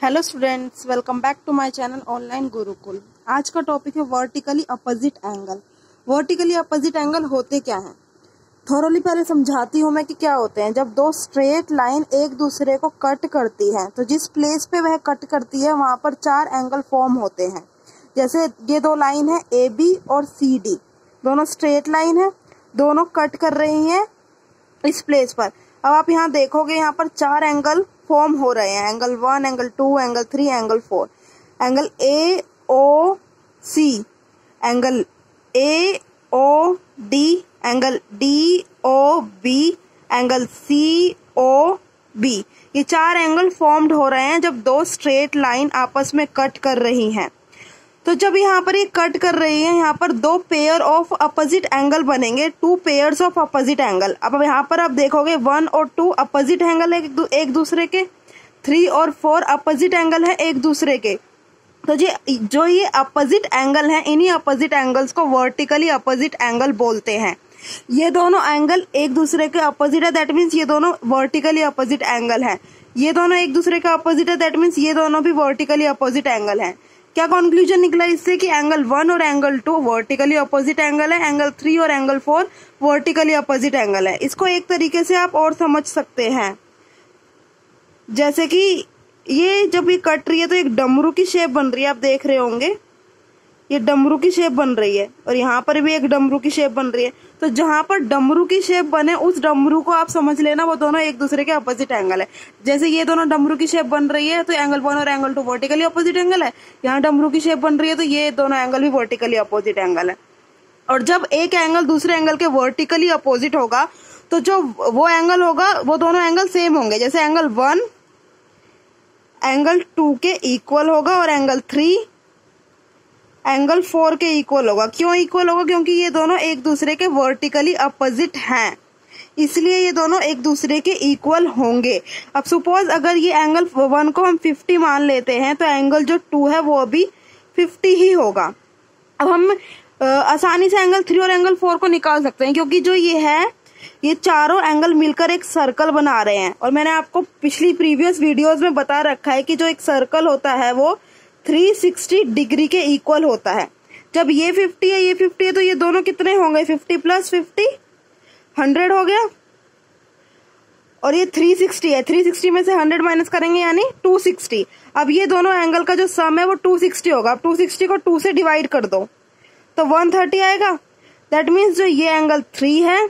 Hello students welcome back to my channel online Gurukul आज का topic है vertically opposite angle vertically opposite angle होते क्या हैं? थोरोली पहले समझाती हूँ मैं कि क्या होते हैं। जब दो स्ट्रेट लाइन एक दूसरे को कट करती है तो जिस प्लेस पे वह कट करती है, वहाँ पर चार एंगल फॉर्म होते हैं। जैसे ये दो लाइन है ए बी और सी डी दोनों स्ट्रेट लाइन है, दोनों कट कर रही हैं इस प्लेस पर। अब आप यहाँ देखोगे, यहाँ पर चार एंगल फॉर्म हो रहे हैं angle one angle two angle three angle four angle A O C angle A O D angle D O B angle C O B ये चार एंगल फॉर्म्ड हो रहे हैं जब दो स्ट्रेट लाइन आपस में कट कर रही हैं। तो जब यहाँ पर ये कट कर रही है, यहाँ पर दो पेयर ऑफ़ अपोजिट एंगल बनेंगे two pairs of opposite angle अब यहाँ पर आप देखोगे वन और टू अपोजिट एंगल है एक दूसरे के थ्री और फोर अपोजिट एंगल है एक दूसरे के। तो जी, जो ये अपोजिट एंगल है, इन्हीं अपोजिट एंगल्स को वर्टिकली अपोजिट एंगल बोलते हैं। ये दोनों एंगल एक दूसरे के अपोजिट है दैट मीन्स ये दोनों वर्टिकली अपोजिट एंगल है। ये दोनों एक दूसरे के अपोजिट है दैट मीन्स ये दोनों भी वर्टिकली अपोजिट एंगल है। क्या कंक्लूजन निकला इससे कि एंगल वन और angle two vertically opposite angle है एंगल थ्री और angle four vertically opposite angle है। इसको एक तरीके से आप और समझ सकते हैं। जैसे कि ये जब ये कट रही है तो एक डमरू की शेप बन रही है, आप देख रहे होंगे। ये डमरू की शेप बन रही है और यहाँ पर भी एक डमरू की शेप बन रही है। तो जहाँ पर डमरू की शेप बने, उस डमरू को आप समझ लेना, वो दोनों एक दूसरे के अपोजिट एंगल है। जैसे ये दोनों डमरू की शेप बन रही है तो एंगल वन और angle two vertically opposite angle है। यहाँ डमरू की शेप बन रही है तो ये दोनों एंगल भी वर्टिकली अपोजिट एंगल है। और जब एक एंगल दूसरे एंगल के वर्टिकली अपोजिट होगा तो जो वो एंगल होगा, वो दोनों एंगल सेम होंगे। जैसे एंगल वन एंगल टू के इक्वल होगा और एंगल थ्री एंगल फोर के इक्वल होगा। क्यों इक्वल होगा? क्योंकि ये दोनों एक दूसरे के वर्टिकली अपोजिट हैं। इसलिए ये दोनों एक दूसरे के इक्वल होंगे। अब सपोज़ अगर ये एंगल वन को हम फिफ्टी मान लेते हैं तो एंगल जो टू है, वो अभी फिफ्टी ही होगा। अब हम आसानी से एंगल थ्री और एंगल फोर को निकाल सकते हैं, क्योंकि जो ये है, ये चारों एंगल मिलकर एक सर्कल बना रहे हैं। और मैंने आपको पिछली प्रीवियस वीडियोस में बता रखा है कि जो एक सर्कल होता है, वो 360 डिग्री के इक्वल होता है। जब ये 50 है, ये 50 है तो ये दोनों कितने होंगे? 50 प्लस 50 100 हो गया। और ये 360 है। 360 में से 100 माइनस करेंगे यानी 260 अब ये दोनों एंगल का जो सम है, वो 260 होगा। अब 260 को 2 से डिवाइड कर दो। तो 130 आएगा। दैट मीन्स जो ये एंगल 3 है,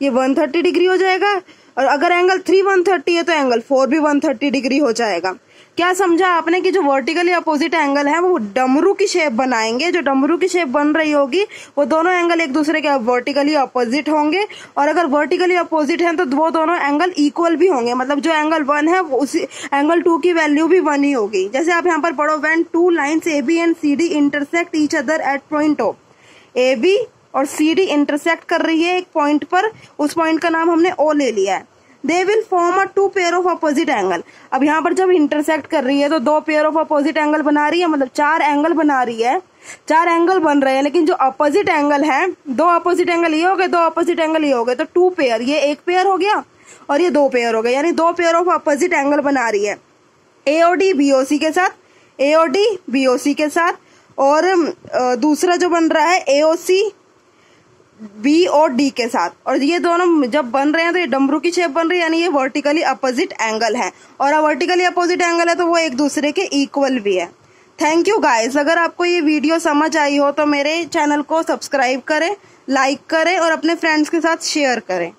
ये 130 डिग्री हो जाएगा। और अगर एंगल थ्री वन थर्टी है तो एंगल फोर भी वन थर्टी डिग्री हो जाएगा। क्या समझा आपने कि जो वर्टिकली अपोजिट एंगल है, वो डमरू की शेप बनाएँगे? जो डमरू की शेप बन रही होगी, वो दोनों एंगल एक दूसरे के वर्टिकली अपोजिट होंगे। और अगर वर्टिकली अपोजिट है तो वो दोनों एंगल इक्वल भी होंगे। मतलब जो एंगल वन है उसी एंगल टू की वैल्यू भी वन ही होगी। जैसे आप यहाँ पर पढ़ो when two lines A B and C D intersect each other at point O A B और सी डी इंटरसेक्ट कर रही है एक पॉइंट पर, उस पॉइंट का नाम हमने ओ ले लिया है। They will form a two pair of opposite angle अब यहाँ पर जब इंटरसेक्ट कर रही है तो दो पेयर ऑफ़ अपोजिट एंगल बना रही है मतलब चार एंगल बना रही है। चार एंगल बन रहे हैं, लेकिन जो अपोजिट एंगल है, दो अपोजिट एंगल ये हो गए, दो अपोजिट एंगल ये हो गए तो टू पेयर ये एक पेयर हो गया और ये दो पेयर हो गए, यानी दो पेयर ऑफ़ अपोजिट एंगल बना रही है। एओडी बीओसी के साथ एओडी बीओसी के साथ, और दूसरा जो बन रहा है एओसी बी और डी के साथ। और ये दोनों जब बन रहे हैं तो ये डमरू की शेप बन रही है, यानी ये वर्टिकली अपोजिट एंगल है। और वर्टिकली अपोजिट एंगल है तो वो एक दूसरे के इक्वल भी है। थैंक यू गाइस अगर आपको ये वीडियो समझ आई हो तो मेरे चैनल को सब्सक्राइब करें लाइक करें और अपने फ्रेंड्स के साथ शेयर करें।